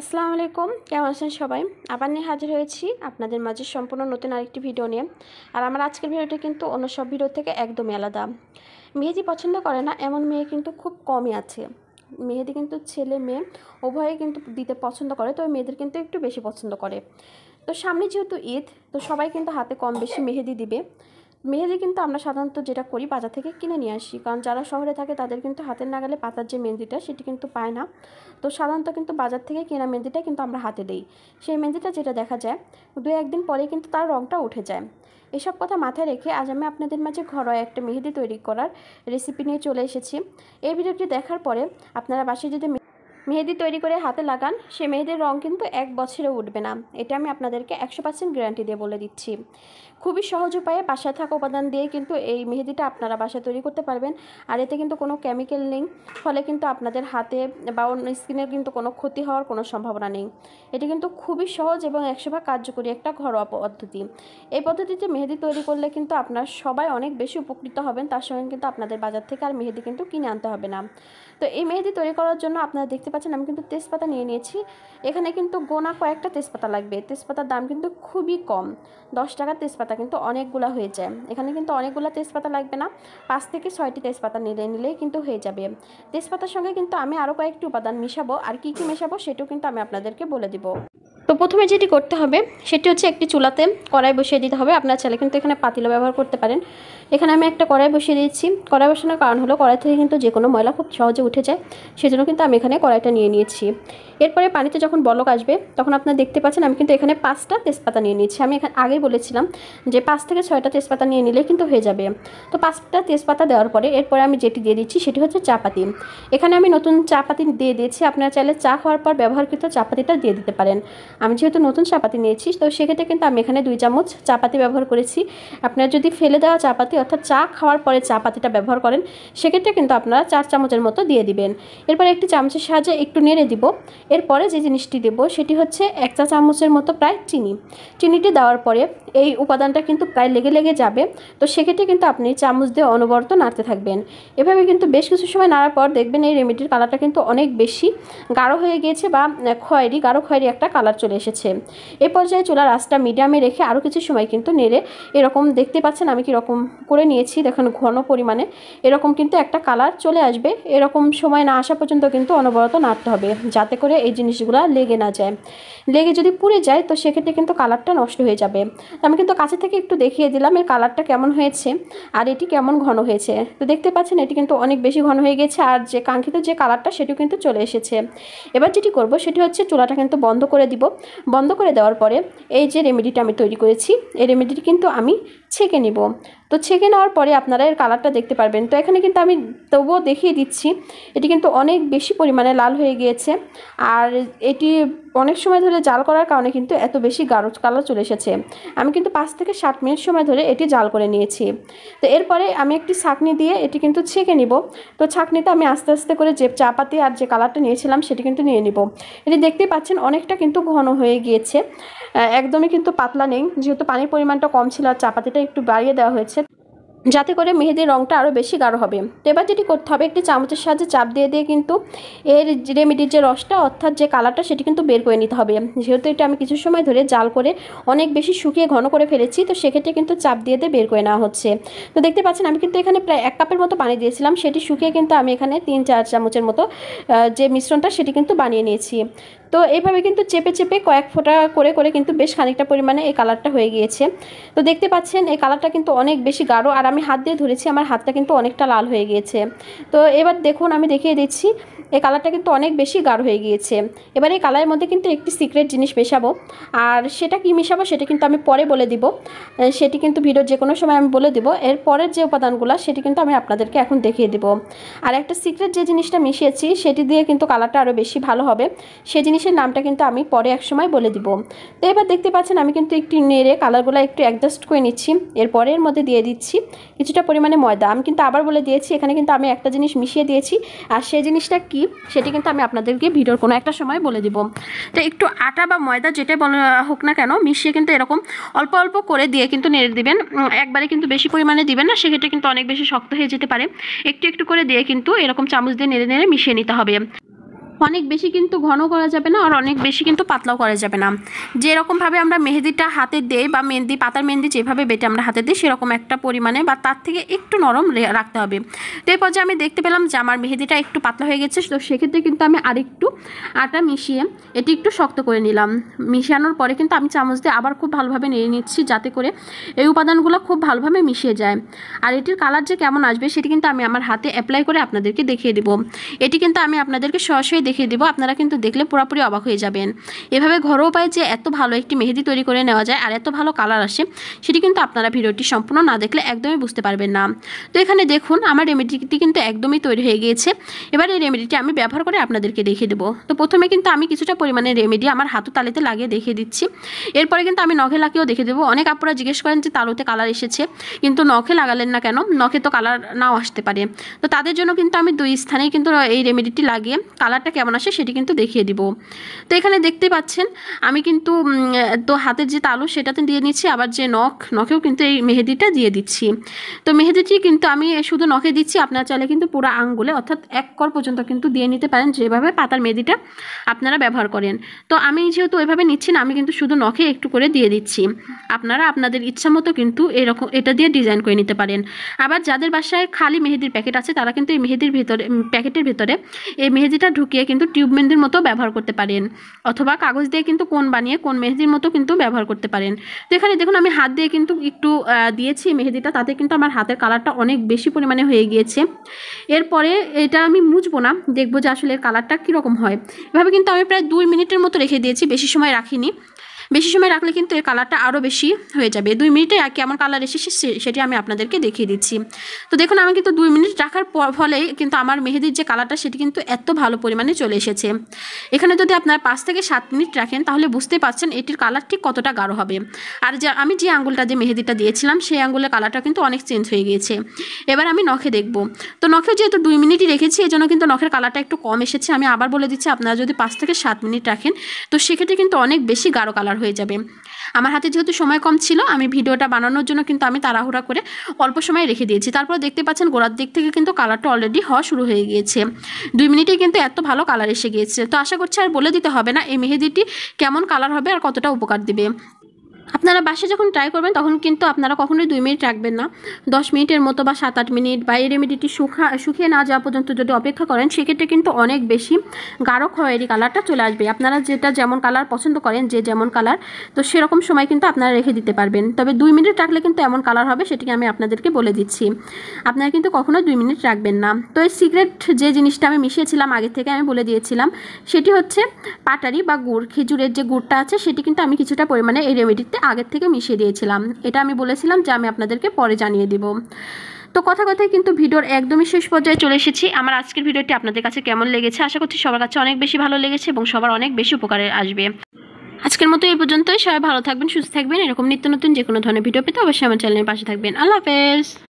আসসালামু আলাইকুম, কেমন আছেন সবাই? আবার নিয়ে হাজির হয়েছি আপনাদের মাঝে সম্পূর্ণ নতুন আরেকটি ভিডিও নিয়ে। আর আমার আজকের ভিডিওটা কিন্তু অন্য সব ভিডিও থেকে একদমই আলাদা। মেহেদি পছন্দ করে না, এমন মেয়ে কিন্তু খুব কমই আছে। মেহেদি কিন্তু ছেলে মেয়ে, উভয়ে কিন্তু দিতে পছন্দ করে, তবে মেয়েদের কিন্তু একটু বেশি পছন্দ করে। তো সামনে যেহেতু ঈদ, তো সবাই কিন্তু হাতে কম বেশি মেহেদি দিবে। মেহেদি কিন্তু আমরা সাধারণত যেটা করি বাজার থেকে কিনে নিয়ে আসি। কারণ যারা শহরে থাকে তাদের কিন্তু হাতের নাগালে পাতার যে মেহেদিটা সেটি কিন্তু পায় না। তো সাধারণত কিন্তু বাজার থেকে কেনা মেহেদিটা কিন্তু আমরা হাতে দিই। সেই মেহেদিটা যেটা দেখা যায়, দু একদিন পরে কিন্তু তার রঙটা উঠে যায়। এসব কথা মাথায় রেখে আজ আমি আপনাদের মাঝে ঘরোয়া একটা মেহেদি তৈরি করার রেসিপি নিয়ে চলে এসেছি। এই ভিডিওটি দেখার পরে আপনারা বাসায় যদি মেহেদি তৈরি করে হাতে লাগান, সে মেহেদির রং কিন্তু এক বছরে উঠবে না। এটা আমি আপনাদেরকে একশো পার্সেন্ট গ্যারান্টি দিয়ে বলে দিচ্ছি। খুবই সহজ উপায়ে বাসায় থাকা উপাদান দিয়ে কিন্তু এই মেহেদিটা আপনারা বাসায় তৈরি করতে পারবেন। আর এতে কিন্তু কোনো কেমিক্যাল নেই, ফলে কিন্তু আপনাদের হাতে বা অন্য স্কিনের কিন্তু কোনো ক্ষতি হওয়ার কোনো সম্ভাবনা নেই। এটি কিন্তু খুবই সহজ এবং একশো ভাগ কার্যকরী একটা ঘরোয়া পদ্ধতি। এই পদ্ধতিতে মেহেদি তৈরি করলে কিন্তু আপনার সবাই অনেক বেশি উপকৃত হবেন, তার সঙ্গে কিন্তু আপনাদের বাজার থেকে আর মেহেদি কিন্তু কিনে আনতে হবে না। তো এই মেহেদি তৈরি করার জন্য আপনারা দেখতে পাচ্ছেন, আমি কিন্তু তেজপাতা নিয়ে নিয়েছি। এখানে কিন্তু গোনা কয়েকটা তেজপাতা লাগবে। তেজপাতার দাম কিন্তু খুবই কম। দশ টাকার তেজপাতা কিন্তু অনেকগুলা হয়ে যায়। এখানে কিন্তু অনেকগুলো তেজপাতা লাগবে না। পাঁচ থেকে ছয়টি তেজপাতা নিলে, নিলেই কিন্তু হয়ে যাবে। তেজপাতার সঙ্গে কিন্তু আমি আরও কয়েকটি উপাদান মিশাবো। আর কি কী মেশাবো সেটাও কিন্তু আমি আপনাদেরকে বলে দিব। তো প্রথমে যেটি করতে হবে, সেটি হচ্ছে একটি চুলাতে কড়াই বসিয়ে দিতে হবে। আপনার ছেলে কিন্তু এখানে পাতিলা ব্যবহার করতে পারেন। এখানে আমি একটা কড়াই বসিয়ে দিয়েছি। কড়াই বসানোর কারণ হলো, কড়াই থেকে কিন্তু যে কোনো ময়লা খুব সহজে উঠে যায়। সেজন্য কিন্তু আমি এখানে কড়াইটা নিয়ে নিয়েছি। এরপরে পানিতে যখন বলক আসবে, তখন আপনারা দেখতে পাচ্ছেন আমি কিন্তু এখানে পাঁচটা তেজপাতা নিয়ে নিয়েছি আমি এখানে আগেই বলেছিলাম যে পাঁচ থেকে ছয়টা তেজপাতা নিয়ে নিলে কিন্তু হয়ে যাবে। তো পাঁচটা তেজপাতা দেওয়ার পরে এরপরে আমি যেটি দিয়ে দিচ্ছি সেটি হচ্ছে চাপাতি। এখানে আমি নতুন চাপাতি দিয়ে দিয়েছি। আপনারা চাইলে চা খাওয়ার পর ব্যবহারকৃত চাপাতিটা দিয়ে দিতে পারেন। আমি যেহেতু নতুন চাপাতি নিয়েছি, তো সেক্ষেত্রে কিন্তু আমি এখানে দুই চামচ চাপাতি ব্যবহার করেছি। আপনারা যদি ফেলে দেওয়া চাপাতি অর্থাৎ চা খাওয়ার পরে চাপাতিটা ব্যবহার করেন, সেক্ষেত্রে কিন্তু আপনারা চার চামচের মতো দিয়ে দিবেন। এরপর একটি চামচের সাহায্যে একটু নেড়ে দিব। এরপরে যে জিনিসটি দেব, সেটি হচ্ছে এক চা চামচের মতো প্রায় চিনি। চিনিটি দেওয়ার পরে এই উপাদানটা কিন্তু প্রায় লেগে লেগে যাবে। তো সেক্ষেত্রে কিন্তু আপনি চামচ দিয়ে অনবরত নাড়তে থাকবেন। এভাবে কিন্তু বেশ কিছু সময় নাড়ার পর দেখবেন এই রেমেডির কালারটা কিন্তু অনেক বেশি গাঢ় হয়ে গিয়েছে বা খয়েরি, গাঢ় খয়েরি একটা কালার চলে এসেছে। এই পর্যায়ে চুলার আঁচটা মিডিয়ামে রেখে আরও কিছু সময় কিন্তু নেড়ে এরকম দেখতে পাচ্ছেন আমি কীরকম করে নিয়েছি। দেখুন, ঘন পরিমাণে এরকম কিন্তু একটা কালার চলে আসবে। এরকম সময় না আসা পর্যন্ত কিন্তু অনবরত নাড়তে হবে, যাতে করে এই জিনিসগুলো লেগে না যায়। লেগে যদি পুড়ে যায়, তো সেক্ষেত্রে কিন্তু কালারটা নষ্ট হয়ে যাবে। আমি কিন্তু কাছে থেকে একটু দেখিয়ে দিলাম এর কালারটা কেমন হয়েছে আর এটি কেমন ঘন হয়েছে। তো দেখতে পাচ্ছেন, এটি কিন্তু অনেক বেশি ঘন হয়ে গেছে আর যে কাঙ্ক্ষিত যে কালারটা, সেটিও কিন্তু চলে এসেছে। এবার যেটি করব, সেটি হচ্ছে চুলাটা কিন্তু বন্ধ করে দিব। বন্ধ করে দেওয়ার পরে এই যে রেমেডিটা আমি তৈরি করেছি, এই রেমেডিটি কিন্তু আমি ছেঁকে নিব। তো ছেঁকে নেওয়ার পরে আপনারা এর কালারটা দেখতে পারবেন। তো এখানে কিন্তু আমি তবুও দেখিয়ে দিচ্ছি, এটি কিন্তু অনেক বেশি পরিমাণে লাল হয়ে গিয়েছে। আর এটি অনেক সময় ধরে জাল করার কারণে কিন্তু এত বেশি গাঢ় কালার চলে এসেছে। আমি কিন্তু পাঁচ থেকে ষাট মিনিট সময় ধরে এটি জাল করে নিয়েছি। তো এরপরে আমি একটি ছাঁকনি দিয়ে এটি কিন্তু ছেঁকে নিব। তো ছাঁকনিতে আমি আস্তে আস্তে করে যে চাপাতি আর যে কালারটা নিয়েছিলাম সেটি কিন্তু নিয়ে নিব। এটি দেখতেই পাচ্ছেন অনেকটা কিন্তু ঘন হয়ে গিয়েছে। একদমই কিন্তু পাতলা নেই। যেহেতু পানির পরিমাণটা কম ছিল আর চাপাতিটা একটু বাড়িয়ে দেওয়া হয়েছে যাতে করে মেহেদির রঙটা আরও বেশি গাঢ় হবে। তো এবার যেটি করতে হবে, একটি চামচের সাহায্যে চাপ দিয়ে দিয়ে কিন্তু এর রেমেডির যে রসটা, অর্থাৎ যে কালারটা সেটি কিন্তু বের করে নিতে হবে। যেহেতু এটা আমি কিছু সময় ধরে জাল করে অনেক বেশি শুকিয়ে ঘন করে ফেলেছি, তো সেক্ষেত্রে কিন্তু চাপ দিয়ে দিয়ে বের করে নেওয়া হচ্ছে। তো দেখতে পাচ্ছেন, আমি কিন্তু এখানে প্রায় এক কাপের মতো পানি দিয়েছিলাম। সেটি শুকিয়ে কিন্তু আমি এখানে তিন, চার চামচের মতো যে মিশ্রণটা, সেটি কিন্তু বানিয়ে নিয়েছি। তো এইভাবে কিন্তু চেপে চেপে কয়েক ফোঁটা করে করে কিন্তু বেশ খানিকটা পরিমাণে এই কালারটা হয়ে গিয়েছে। তো দেখতে পাচ্ছেন, এই কালারটা কিন্তু অনেক বেশি গাঢ় আর আমি হাত দিয়ে ধরেছি, আমার হাতটা কিন্তু অনেকটা লাল হয়ে গিয়েছে। তো এবার দেখুন, আমি দেখিয়ে দিচ্ছি, এই কালারটা কিন্তু অনেক বেশি গাঢ় হয়ে গিয়েছে। এবার এই কালারের মধ্যে কিন্তু একটি সিক্রেট জিনিস মেশাবো, আর সেটা কি মেশাবো সেটা কিন্তু আমি পরে বলে দিব। সেটি কিন্তু ভিডিও যে কোনো সময় আমি বলে দিব, এর পরের যে উপাদানগুলো সেটি কিন্তু আমি আপনাদেরকে এখন দেখিয়ে দিব। আর একটা সিক্রেট যে জিনিসটা মিশিয়েছি, সেটি দিয়ে কিন্তু কালারটা আরও বেশি ভালো হবে। সেই জিনিসের নামটা কিন্তু আমি পরে এক সময় বলে দিব। তো এবার দেখতে পাচ্ছেন আমি কিন্তু একটু নেড়ে কালারগুলো একটু অ্যাডজাস্ট করে নিচ্ছি। এরপরে এর মধ্যে দিয়ে দিচ্ছি কিছুটা পরিমাণে ময়দা। আমি কিন্তু আবার বলে দিয়েছি, এখানে কিন্তু আমি একটা জিনিস মিশিয়ে দিয়েছি। আর সেই জিনিসটা কি, সেটি কিন্তু আমি আপনাদেরকে ভিডিওর কোনো একটা সময় বলে দিব। তো একটু আটা বা ময়দা যেটাই বলা হোক না কেন, মিশিয়ে কিন্তু এরকম অল্প অল্প করে দিয়ে কিন্তু নেড়ে দিবেন। একবারে কিন্তু বেশি পরিমাণে দিবেন না, সেক্ষেত্রে কিন্তু অনেক বেশি শক্ত হয়ে যেতে পারে। একটু একটু করে দিয়ে কিন্তু এরকম চামচ দিয়ে নেড়ে নেড়ে মিশিয়ে নিতে হবে। অনেক বেশি কিন্তু ঘন করা যাবে না, আর অনেক বেশি কিন্তু পাতলাও করা যাবে না। যেরকমভাবে আমরা মেহেদিটা হাতে দেই বা মেহেদি পাতার মেহেদি যেভাবে বেটে আমরা হাতে দিই, সেরকম একটা পরিমাণে বা তার থেকে একটু নরম রাখতে হবে। তো এই পর্যায়ে আমি দেখতে পেলাম যে আমার মেহেদিটা একটু পাতলা হয়ে গেছে, তো সেক্ষেত্রে কিন্তু আমি আরেকটু আটা মিশিয়ে এটি একটু শক্ত করে নিলাম। মিশানোর পরে কিন্তু আমি চামচ দিয়ে আবার খুব ভালোভাবে নেড়ে নিচ্ছি যাতে করে এই উপাদানগুলো খুব ভালোভাবে মিশিয়ে যায়। আর এটির কালার যে কেমন আসবে সেটি কিন্তু আমি আমার হাতে অ্যাপ্লাই করে আপনাদেরকে দেখিয়ে দেবো। এটি কিন্তু আমি আপনাদেরকে সরাসরি দেখিয়ে দেবো। আপনারা কিন্তু দেখলে পুরোপুরি অবাক হয়ে যাবেন। এভাবে ঘরোয়া উপায়ে যে এত ভালো একটি মেহেদি তৈরি করে নেওয়া যায় আর এত ভালো কালার আসে, সেটি কিন্তু আপনারা ভিডিওটি সম্পূর্ণ না দেখলে একদমই বুঝতে পারবেন না। তো এখানে দেখুন, আমার রেমেডিটি কিন্তু একদমই তৈরি হয়ে গিয়েছে। এবার এই রেমেডিটি আমি ব্যবহার করে আপনাদেরকে দেখিয়ে দেবো। তো প্রথমে কিন্তু আমি কিছুটা পরিমাণে রেমেডি আমার হাতু তালিতে লাগিয়ে দেখিয়ে দিচ্ছি। এরপরে কিন্তু আমি নখে লাগিয়েও দেখে দেবো। অনেক আপুরা জিজ্ঞেস করেন যে, তালুতে কালার এসেছে? কিন্তু নখে লাগালেন না কেন? নখে তো কালার নাও আসতে পারে। তো তাদের জন্য কিন্তু আমি দুই স্থানেই কিন্তু এই রেমেডিটি লাগিয়ে কালারটা কেমন আসে সেটি কিন্তু দেখিয়ে দিব। তো এখানে দেখতে পাচ্ছেন, আমি কিন্তু তো হাতের যে তালু সেটাতে দিয়ে নিচ্ছি, আবার যে নখ, নখেও কিন্তু এই মেহেদিটা দিয়ে দিচ্ছি। তো মেহেদিটি কিন্তু আমি শুধু নখে দিচ্ছি, আপনারা চাইলে কিন্তু পুরো আঙ্গুলে অর্থাৎ এক কর পর্যন্ত কিন্তু দিয়ে নিতে পারেন, যেভাবে পাতার মেহেদিটা আপনারা ব্যবহার করেন। তো আমি যেহেতু এভাবে নিচ্ছি না, আমি কিন্তু শুধু নখে একটু করে দিয়ে দিচ্ছি। আপনারা আপনাদের ইচ্ছা মতো কিন্তু এরকম, এটা দিয়ে ডিজাইন করে নিতে পারেন। আবার যাদের বাসায় খালি মেহেদির প্যাকেট আছে, তারা কিন্তু এই মেহেদির ভিতরে প্যাকেটের ভিতরে এই মেহেদিটা ঢুকিয়ে কিন্তু টিউব মেহেদির মতো ব্যবহার করতে পারেন। অথবা কাগজ দিয়ে কিন্তু কোন বানিয়ে, কোন মেহেদির মতো কিন্তু ব্যবহার করতে পারেন। তো এখানে দেখুন, আমি হাত দিয়ে কিন্তু একটু দিয়েছি মেহেদিটা তাতে কিন্তু আমার হাতের কালারটা অনেক বেশি পরিমাণে হয়ে গিয়েছে। এরপরে এটা আমি মুছবো না। দেখব যে আসলে কালারটা কীরকম হয়। এভাবে কিন্তু আমি প্রায় দুই মিনিটের মতো রেখে দিয়েছি। বেশি সময় রাখিনি। বেশি সময় রাখলে কিন্তু এর কালারটা আরও বেশি হয়ে যাবে। দুই মিনিটে আর কেমন কালার এসেছে সেটি আমি আপনাদেরকে দেখিয়ে দিচ্ছি। তো দেখুন, আমি কিন্তু দুই মিনিট রাখার ফলে কিন্তু আমার মেহেদির যে কালারটা সেটি কিন্তু এত ভালো পরিমাণে চলে এসেছে। এখানে যদি আপনার পাঁচ থেকে সাত মিনিট রাখেন, তাহলে বুঝতে পারছেন এটির কালার ঠিক কতটা গাঢ় হবে। আর যা, আমি যে আঙ্গুলটা, যে মেহেদিটা দিয়েছিলাম, সেই আঙ্গুলের কালারটা কিন্তু অনেক চেঞ্জ হয়ে গিয়েছে। এবার আমি নখে দেখব। তো নখে যেহেতু দুই মিনিটই রেখেছি এই জন্য কিন্তু নখের কালারটা একটু কম এসেছে। আমি আবার বলে দিচ্ছি, আপনারা যদি পাঁচ থেকে সাত মিনিট রাখেন, তো সেক্ষেত্রে কিন্তু অনেক বেশি গাঢ় কালার হয়ে যাবে। আমার হাতে যেহেতু সময় কম ছিল, আমি ভিডিওটা বানানোর জন্য কিন্তু আমি তাড়াহুড়া করে অল্প সময় রেখে দিয়েছি। তারপর দেখতে পাচ্ছেন গোড়ার দিক থেকে কিন্তু কালারটা অলরেডি হওয়া শুরু হয়ে গিয়েছে। দুই মিনিটেই কিন্তু এত ভালো কালার এসে গিয়েছে। তো আশা করছি আর বলে দিতে হবে না, এই মেহেদিটি কেমন কালার হবে আর কতটা উপকার দিবে। আপনারা বাসে যখন ট্রাই করবেন, তখন কিন্তু আপনারা কখনোই দুই মিনিট রাখবেন না। দশ মিনিটের মতো বা সাত আট মিনিট বা এই রেমেডিটি শুকা শুকিয়ে না যাওয়া পর্যন্ত যদি অপেক্ষা করেন, সেক্ষেত্রে কিন্তু অনেক বেশি গাঢ় খয়েরি কালারটা চলে আসবে। আপনারা যেটা যেমন কালার পছন্দ করেন, যে যেমন কালার তো সেরকম সময় কিন্তু আপনারা রেখে দিতে পারবেন। তবে দুই মিনিট রাখলে কিন্তু এমন কালার হবে, সেটিকে আমি আপনাদেরকে বলে দিচ্ছি। আপনারা কিন্তু কখনোই দুই মিনিট রাখবেন না। তো এই সিক্রেট যে জিনিসটা আমি মিশিয়েছিলাম আগে থেকে আমি বলে দিয়েছিলাম, সেটি হচ্ছে পাটারি বা গুড়, খেজুরের যে গুড়টা আছে, সেটি কিন্তু আমি কিছুটা পরিমাণে এই রেমেডিতে আগের থেকে মিশিয়ে দিয়েছিলাম। এটা আমি বলেছিলাম যে আমি আপনাদেরকে পরে জানিয়ে দিব। তো কথা কথায় কিন্তু ভিডিওর একদমই শেষ পর্যায়ে চলে এসেছি। আমার আজকের ভিডিওটি আপনাদের কাছে কেমন লেগেছে? আশা করছি সবার কাছে অনেক বেশি ভালো লেগেছে এবং সবার অনেক বেশি উপকারে আসবে। আজকের মতো এই পর্যন্তই। সবাই ভালো থাকবেন, সুস্থ থাকবেন। এরকম নিত্য নতুন যে কোনো ধরনের ভিডিও পেতে অবশ্যই আমার চ্যানেলের পাশে থাকবেন। আল্লাহ হাফেজ।